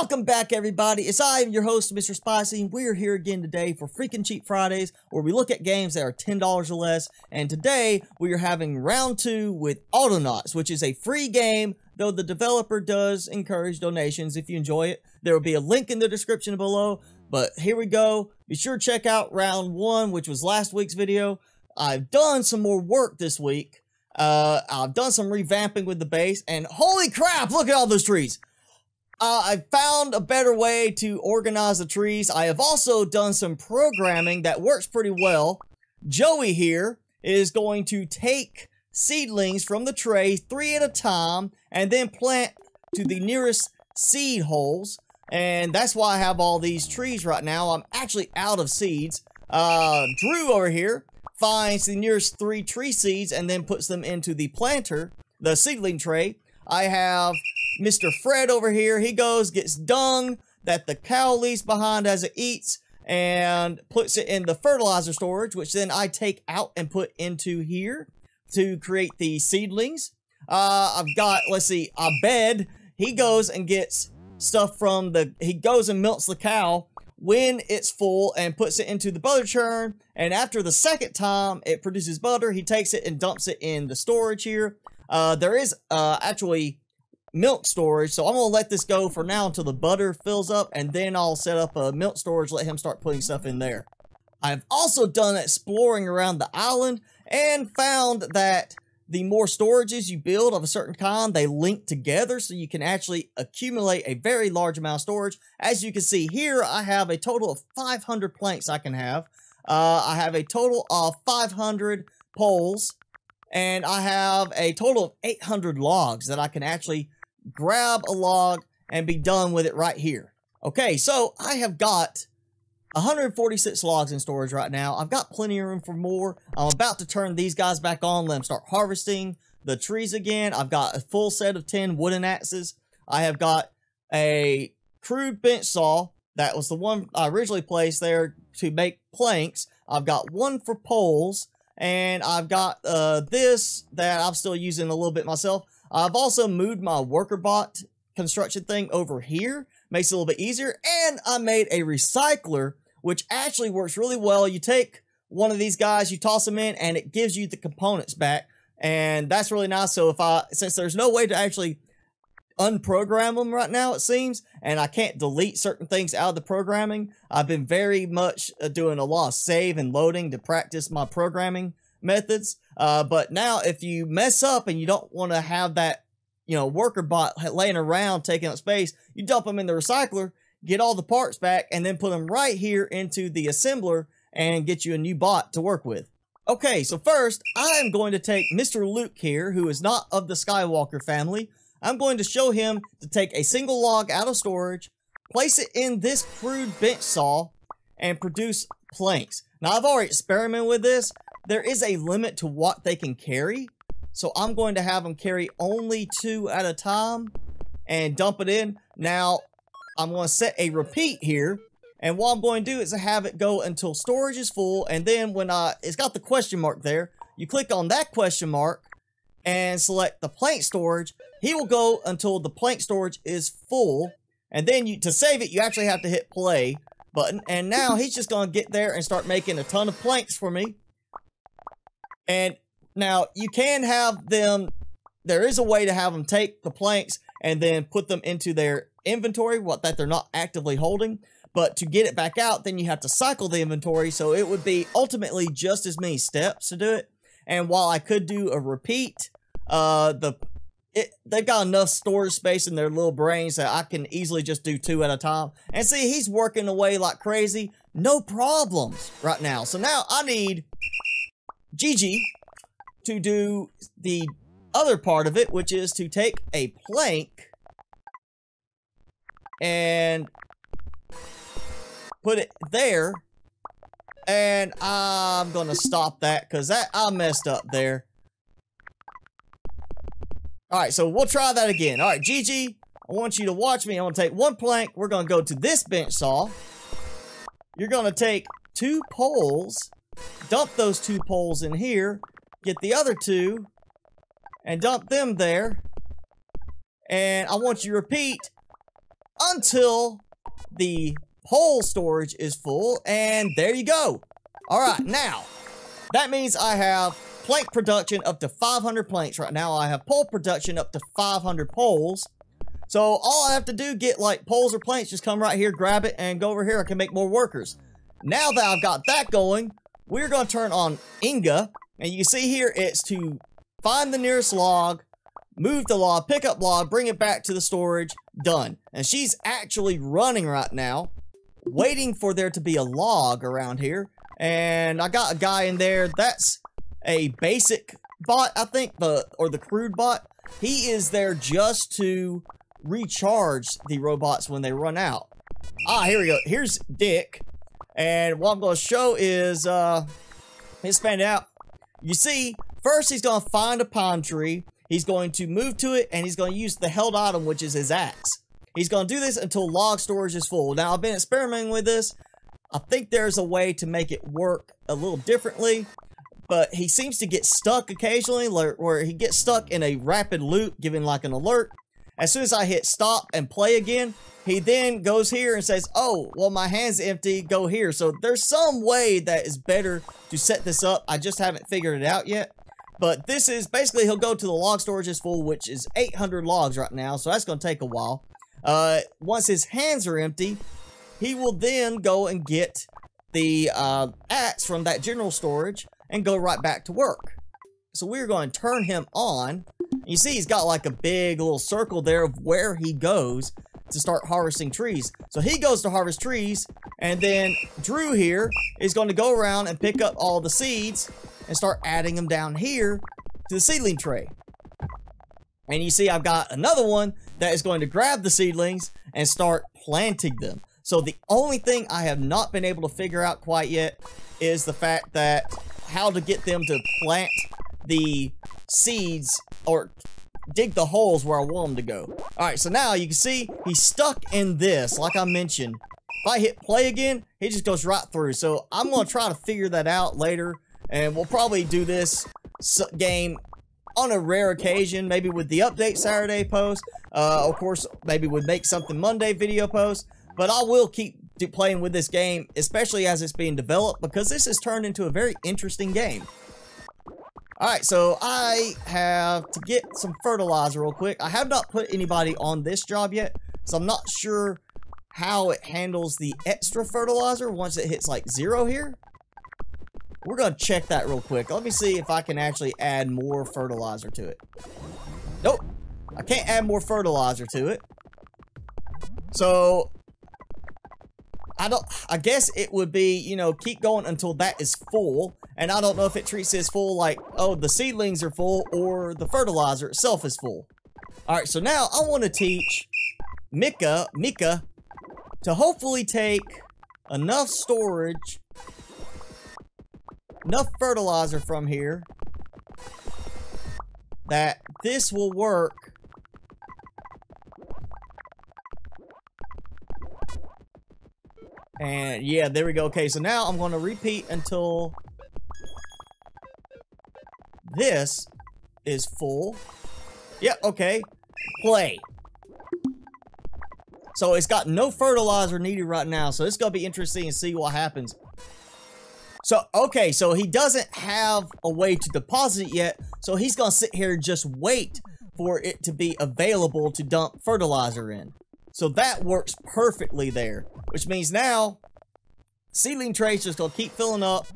Welcome back, everybody. It's I, your host, Mr. Spicy, we're here again today for Freaking Cheap Fridays, where we look at games that are $10 or less. And today, we are having round two with Autonauts, which is a free game, though the developer does encourage donations if you enjoy it. There will be a link in the description below. But here we go. Be sure to check out round one, which was last week's video. I've done some more work this week. Uh, I've done some revamping with the base, and holy crap, look at all those trees. Uh, I found a better way to organize the trees. I have also done some programming that works pretty well. Joey here is going to take seedlings from the tray three at a time and then plant to the nearest seed holes. And that's why I have all these trees right now. I'm actually out of seeds. Uh, Drew over here finds the nearest three tree seeds and then puts them into the planter, the seedling tray. I have Mr. Fred over here. He goes, gets dung that the cow leaves behind as it eats and puts it in the fertilizer storage, which then I take out and put into here to create the seedlings. Uh, I've got, let's see, a bed. He goes and gets stuff from the, he goes and milks the cow when it's full and puts it into the butter churn. And after the second time it produces butter, he takes it and dumps it in the storage here. Uh, there is uh, actually milk storage. So I'm going to let this go for now until the butter fills up. And then I'll set up a milk storage, let him start putting stuff in there. I've also done exploring around the island and found that the more storages you build of a certain kind, they link together so you can actually accumulate a very large amount of storage. As you can see here, I have a total of 500 planks I can have. Uh, I have a total of 500 poles, and I have a total of 800 logs that I can actually grab a log and be done with it right here. Okay, so I have got 146 logs in storage right now. I've got plenty of room for more. I'm about to turn these guys back on, let them start harvesting the trees again. I've got a full set of 10 wooden axes. I have got a crude bench saw. That was the one I originally placed there to make planks. I've got one for poles. And I've got uh, this that I'm still using a little bit myself. I've also moved my worker bot construction thing over here. Makes it a little bit easier. And I made a recycler, which actually works really well. You take one of these guys, you toss them in, and it gives you the components back. And that's really nice. So if I, since there's no way to actually unprogram them right now, it seems, and I can't delete certain things out of the programming, I've been very much uh, doing a lot of save and loading to practice my programming methods. Uh, but now if you mess up and you don't want to have that, you know, worker bot laying around taking up space, you dump them in the recycler, get all the parts back, and then put them right here into the assembler and get you a new bot to work with. Okay, so first, I am going to take Mr. Luke here, who is not of the Skywalker family. I'm going to show him to take a single log out of storage, place it in this crude bench saw, and produce planks. Now, I've already experimented with this, there is a limit to what they can carry. So I'm going to have them carry only two at a time and dump it in. Now, I'm going to set a repeat here. And what I'm going to do is have it go until storage is full. And then when I, it's got the question mark there, you click on that question mark and select the plank storage. He will go until the plank storage is full. And then you to save it, you actually have to hit play button. And now he's just going to get there and start making a ton of planks for me. And now you can have them, there is a way to have them take the planks and then put them into their inventory, what that they're not actively holding. But to get it back out, then you have to cycle the inventory. So it would be ultimately just as many steps to do it. And while I could do a repeat, uh, the it, they've got enough storage space in their little brains that I can easily just do two at a time. And see, he's working away like crazy. No problems right now. So now I need Gigi to do the other part of it, which is to take a plank and put it there. And I'm going to stop that because that I messed up there. All right, so we'll try that again. All right, Gigi, I want you to watch me. I'm going to take one plank. We're going to go to this bench saw. You're going to take two poles dump those two poles in here, get the other two, and dump them there. And I want you to repeat until the pole storage is full, and there you go. All right, now, that means I have plank production up to 500 planks right now. I have pole production up to 500 poles. So all I have to do, get like poles or planks, just come right here, grab it, and go over here. I can make more workers. Now that I've got that going, we're going to turn on Inga. And you can see here, it's to find the nearest log, move the log, pick up log, bring it back to the storage, done. And she's actually running right now, waiting for there to be a log around here. And I got a guy in there, that's a basic bot, I think, the or the crude bot. He is there just to recharge the robots when they run out. Ah, here we go. Here's Dick. And what I'm going to show is, uh, let's find out. You see, first he's going to find a pine tree. He's going to move to it, and he's going to use the held item, which is his axe. He's going to do this until log storage is full. Now, I've been experimenting with this. I think there's a way to make it work a little differently, but he seems to get stuck occasionally, where he gets stuck in a rapid loop, giving like an alert. As soon as I hit stop and play again, he then goes here and says, oh, well, my hand's empty, go here. So there's some way that is better to set this up. I just haven't figured it out yet. But this is basically he'll go to the log storage is full, which is 800 logs right now. So that's going to take a while. Uh, once his hands are empty, he will then go and get the uh, axe from that general storage and go right back to work. So we're going to turn him on. You see he's got like a big little circle there of where he goes to start harvesting trees. So he goes to harvest trees, and then Drew here is going to go around and pick up all the seeds and start adding them down here to the seedling tray. And you see I've got another one that is going to grab the seedlings and start planting them. So the only thing I have not been able to figure out quite yet is the fact that how to get them to plant the seeds or dig the holes where I want them to go. Alright, so now you can see he's stuck in this, like I mentioned. If I hit play again, he just goes right through. So I'm going to try to figure that out later. And we'll probably do this game on a rare occasion, maybe with the update Saturday post. Uh, of course, maybe would make something Monday video post. But I will keep playing with this game, especially as it's being developed, because this has turned into a very interesting game. Alright, so I have to get some fertilizer real quick. I have not put anybody on this job yet, so I'm not sure how it handles the extra fertilizer once it hits like zero here. We're to check that real quick. Let me see if I can actually add more fertilizer to it. Nope. I can't add more fertilizer to it. So, I don't, I guess it would be, you know, keep going until that is full. And I don't know if it treats it as full like, oh, the seedlings are full or the fertilizer itself is full. All right, so now I want to teach Mika, Mika to hopefully take enough storage enough fertilizer from here that this will work And yeah, there we go. Okay, so now I'm going to repeat until this is full. Yeah, okay. Play. So it's got no fertilizer needed right now, so it's going to be interesting to see what happens. So, okay, so he doesn't have a way to deposit it yet, so he's going to sit here and just wait for it to be available to dump fertilizer in. So that works perfectly there, which means now seedling trays just to keep filling up.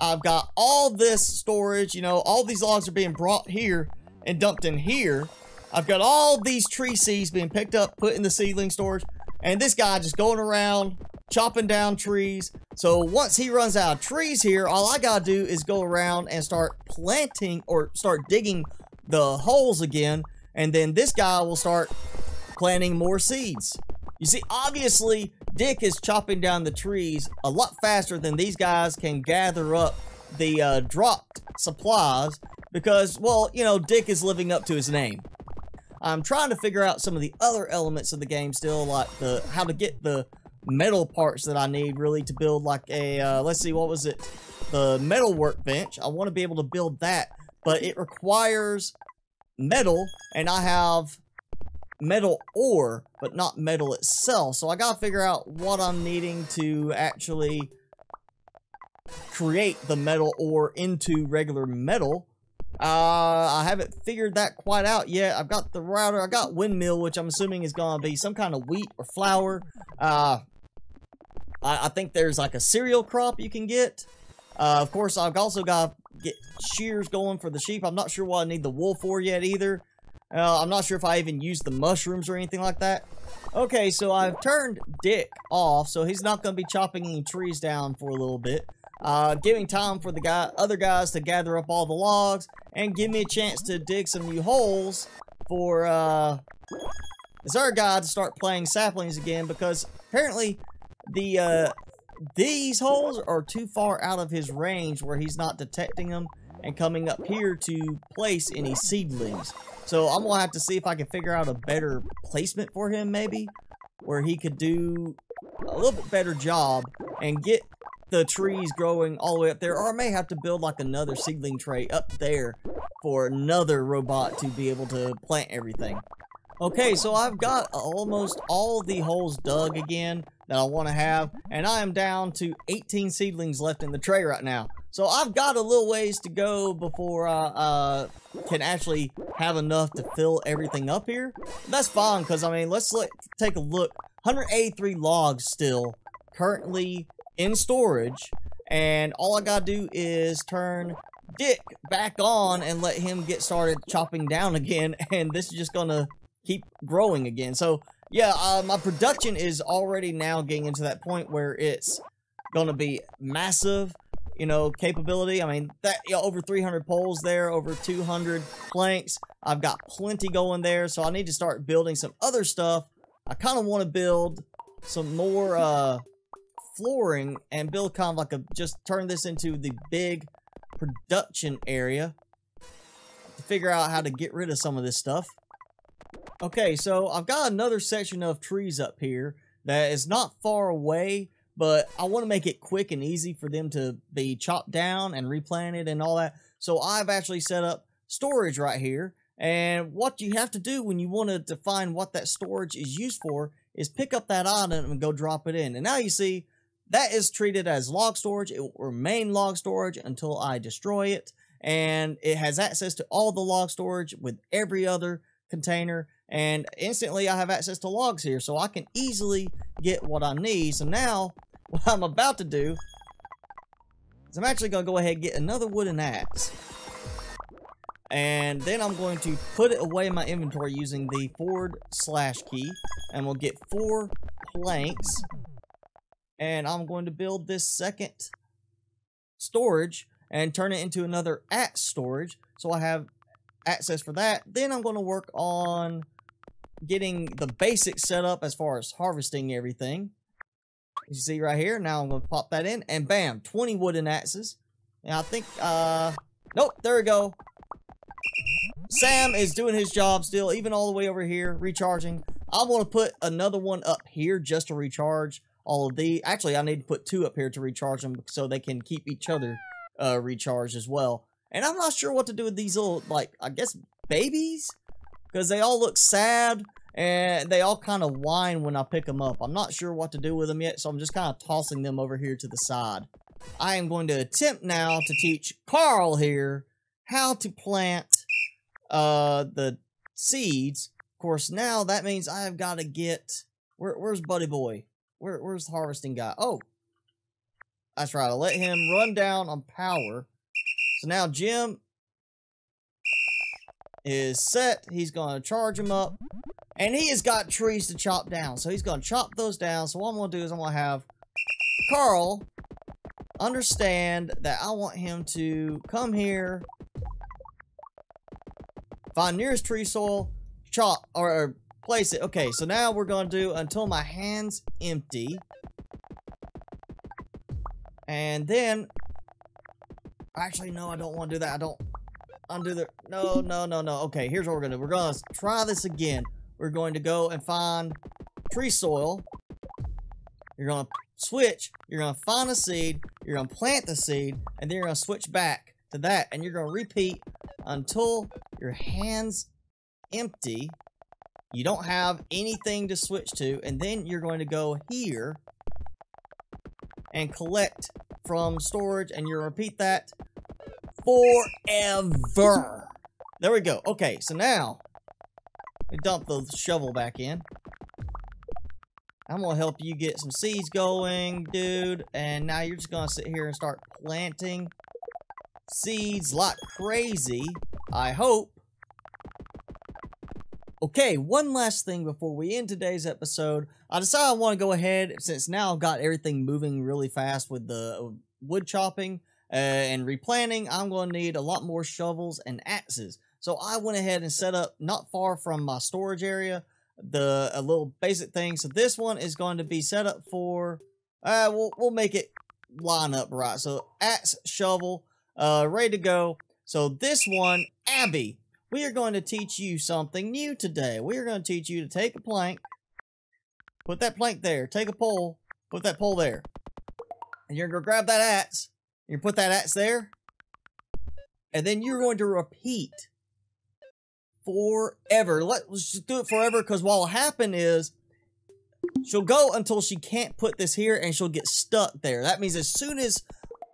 I've got all this storage, you know, all these logs are being brought here and dumped in here. I've got all these tree seeds being picked up, put in the seedling storage, and this guy just going around chopping down trees. So once he runs out of trees here, all I gotta do is go around and start planting or start digging the holes again. And then this guy will start planting more seeds. You see, obviously, Dick is chopping down the trees a lot faster than these guys can gather up the uh, dropped supplies because, well, you know, Dick is living up to his name. I'm trying to figure out some of the other elements of the game still, like the how to get the metal parts that I need really to build like a, uh, let's see, what was it? The metal workbench. I want to be able to build that, but it requires metal, and I have metal ore, but not metal itself. So I gotta figure out what I'm needing to actually create the metal ore into regular metal. Uh, I haven't figured that quite out yet. I've got the router. I got windmill, which I'm assuming is to be some kind of wheat or flour. Uh, I, I, think there's like a cereal crop you can get. Uh, of course, I've also got get shears going for the sheep. I'm not sure what I need the wool for yet either. Uh, I'm not sure if I even used the mushrooms or anything like that. Okay, so I've turned Dick off, so he's not going to be chopping any trees down for a little bit. Uh, giving time for the guy, other guys to gather up all the logs and give me a chance to dig some new holes for uh, this guy to start playing saplings again because apparently the uh, these holes are too far out of his range where he's not detecting them and coming up here to place any seedlings. So I'm going to have to see if I can figure out a better placement for him maybe, where he could do a little bit better job and get the trees growing all the way up there. Or I may have to build like another seedling tray up there for another robot to be able to plant everything. Okay, so I've got almost all the holes dug again that I want to have, and I am down to 18 seedlings left in the tray right now. So I've got a little ways to go before I uh, can actually have enough to fill everything up here. That's fine, because, I mean, let's let, take a look. 183 logs still currently in storage, and all I gotta do is turn Dick back on and let him get started chopping down again, and this is just gonna keep growing again. So, yeah, uh, my production is already now getting into that point where it's gonna be massive, you know, capability. I mean, that you know, over 300 poles there, over 200 planks. I've got plenty going there, so I need to start building some other stuff. I kind of want to build some more uh, flooring and build kind of like a, just turn this into the big production area to figure out how to get rid of some of this stuff. Okay, so I've got another section of trees up here that is not far away, but I want to make it quick and easy for them to be chopped down and replanted and all that. So I've actually set up storage right here. And what you have to do when you want to define what that storage is used for is pick up that item and go drop it in. And now you see that is treated as log storage. It will remain log storage until I destroy it. And it has access to all the log storage with every other container and instantly I have access to logs here so I can easily get what I need. So now what I'm about to do is I'm actually going to go ahead and get another wooden axe. And then I'm going to put it away in my inventory using the forward slash key. And we'll get four planks. And I'm going to build this second storage and turn it into another axe storage. So I have access for that. Then I'm going to work on getting the basics set up as far as harvesting everything. You see right here. Now I'm going to pop that in. And bam, 20 wooden axes. And I think, uh, nope, there we go. Sam is doing his job still, even all the way over here, recharging. I want to put another one up here just to recharge all of the. Actually, I need to put two up here to recharge them so they can keep each other uh, recharged as well. And I'm not sure what to do with these little, like, I guess babies? Because they all look sad and they all kind of whine when I pick them up. I'm not sure what to do with them yet, so I'm just kind of tossing them over here to the side. I am going to attempt now to teach Carl here how to plant uh, the seeds. Of course, now that means I have got to get... Where, where's Buddy Boy? Where, where's the harvesting guy? Oh, that's right. I'll let him run down on power. So now Jim is set. He's going to charge him up. And he has got trees to chop down. So he's going to chop those down. So what I'm going to do is I'm going to have Carl understand that I want him to come here, find nearest tree soil, chop, or, or place it. Okay, so now we're going to do until my hand's empty. And then, actually, no, I don't want to do that. I don't undo the, no, no, no, no. Okay, here's what we're to do. We're to try this again. We're going to go and find tree soil. You're to switch. You're to find a seed. You're to plant the seed. And then you're to switch back to that. And you're to repeat until your hand's empty. You don't have anything to switch to, and then you're going to go here and collect from storage, and you repeat that forever. There we go. Okay, so now we dump the shovel back in. I'm gonna help you get some seeds going, dude. And now you're just gonna sit here and start planting seeds like crazy. I hope. Okay, one last thing before we end today's episode. I decided I want to go ahead, since now I've got everything moving really fast with the wood chopping uh, and replanting, I'm going to need a lot more shovels and axes. So I went ahead and set up not far from my storage area the a little basic thing. So this one is going to be set up for uh we'll we'll make it line up right. So axe shovel uh ready to go. So this one, Abby, we are going to teach you something new today. We are going to teach you to take a plank, put that plank there, take a pole, put that pole there. And you're going to grab that axe, you put that axe there, and then you're going to repeat forever. Let's just do it forever because what'll happen is she'll go until she can't put this here and she'll get stuck there. That means as soon as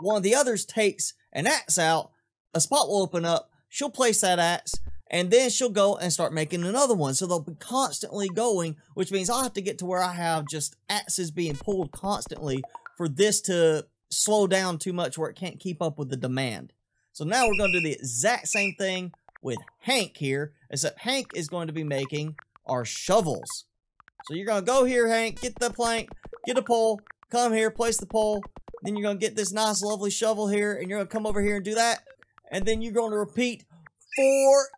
one of the others takes an axe out, a spot will open up, she'll place that axe, and then she'll go and start making another one. So they'll be constantly going, which means I'll have to get to where I have just axes being pulled constantly for this to slow down too much where it can't keep up with the demand. So now we're going to do the exact same thing with Hank here, except Hank is going to be making our shovels. So you're going to go here, Hank, get the plank, get a pole, come here, place the pole, then you're going to get this nice, lovely shovel here, and you're going to come over here and do that, and then you're going to repeat forever.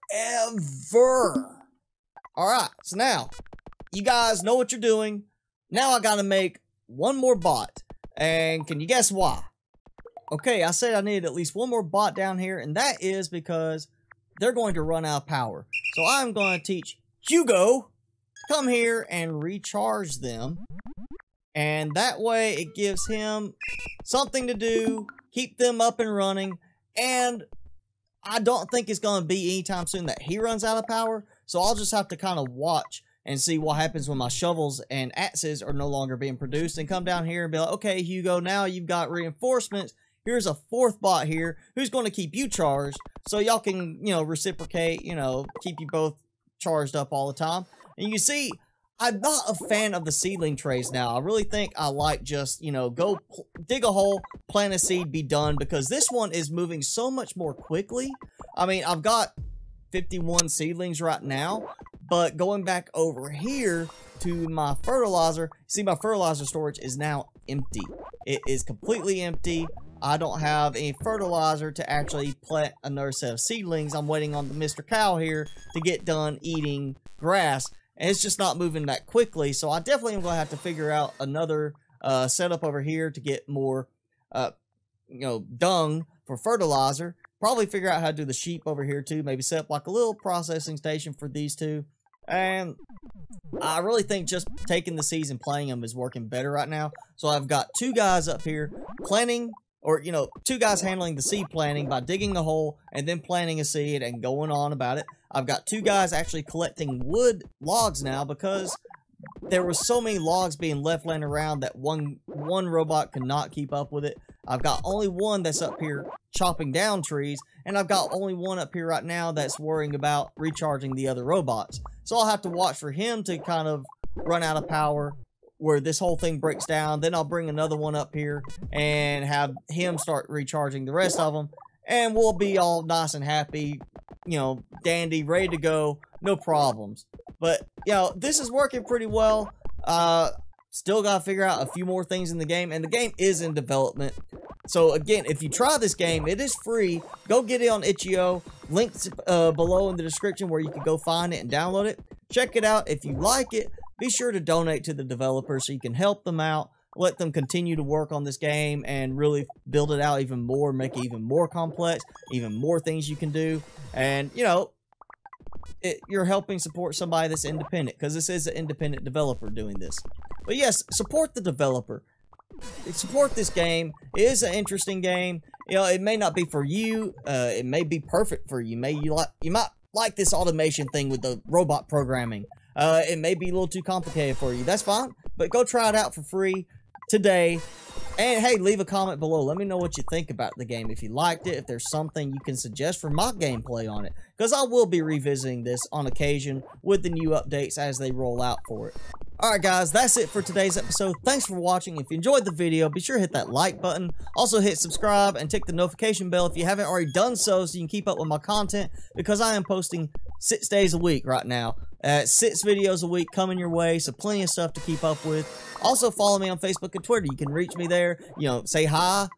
All right, so now, you guys know what you're doing. Now I got to make one more bot, and can you guess why? Okay, I said I needed at least one more bot down here, and that is because they're going to run out of power. So I'm going to teach Hugo to come here and recharge them. And that way it gives him something to do, keep them up and running. And I don't think it's going to be anytime soon that he runs out of power. So I'll just have to kind of watch and see what happens when my shovels and axes are no longer being produced and come down here and be like, okay, Hugo, now you've got reinforcements here's a fourth bot here who's going to keep you charged so y'all can, you know, reciprocate, you know, keep you both charged up all the time. And you see, I'm not a fan of the seedling trays now. I really think I like just, you know, go dig a hole, plant a seed, be done, because this one is moving so much more quickly. I mean, I've got 51 seedlings right now, but going back over here to my fertilizer, see my fertilizer storage is now empty. It is completely empty. I don't have any fertilizer to actually plant another set of seedlings. I'm waiting on the Mr. Cow here to get done eating grass. And it's just not moving that quickly. So I definitely am going to have to figure out another uh, setup over here to get more, uh, you know, dung for fertilizer. Probably figure out how to do the sheep over here too. Maybe set up like a little processing station for these two. And I really think just taking the seeds and playing them is working better right now. So I've got two guys up here planting or you know two guys handling the seed planting by digging a hole and then planting a seed and going on about it i've got two guys actually collecting wood logs now because there were so many logs being left laying around that one one robot could not keep up with it i've got only one that's up here chopping down trees and i've got only one up here right now that's worrying about recharging the other robots so i'll have to watch for him to kind of run out of power where this whole thing breaks down. Then I'll bring another one up here and have him start recharging the rest of them. And we'll be all nice and happy, you know, dandy, ready to go, no problems. But, you know, this is working pretty well. Uh, still got to figure out a few more things in the game. And the game is in development. So, again, if you try this game, it is free. Go get it on itch.io. Links uh, below in the description where you can go find it and download it. Check it out. If you like it, be sure to donate to the developer so you can help them out, let them continue to work on this game and really build it out even more, make it even more complex, even more things you can do. And, you know, it, you're helping support somebody that's independent because this is an independent developer doing this. But yes, support the developer. Support this game. It is an interesting game. You know, it may not be for you. Uh, it may be perfect for you. May you like you might like this automation thing with the robot programming. Uh, it may be a little too complicated for you. That's fine, but go try it out for free today. And hey, leave a comment below. Let me know what you think about the game. If you liked it, if there's something you can suggest for my gameplay on it. Because I will be revisiting this on occasion with the new updates as they roll out for it. Alright guys, that's it for today's episode. Thanks for watching. If you enjoyed the video, be sure to hit that like button. Also hit subscribe and tick the notification bell if you haven't already done so so you can keep up with my content because I am posting six days a week right now. Uh, six videos a week coming your way, so plenty of stuff to keep up with. Also follow me on Facebook and Twitter. You can reach me there, you know, say hi,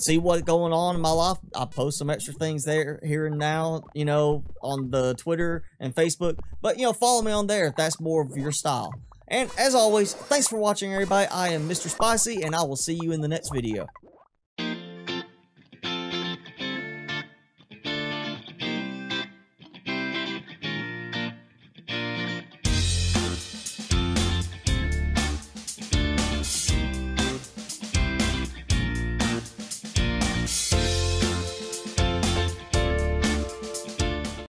see what's going on in my life. I post some extra things there here and now, you know, on the Twitter and Facebook. But, you know, follow me on there if that's more of your style. And as always, thanks for watching, everybody. I am Mr. Spicy, and I will see you in the next video.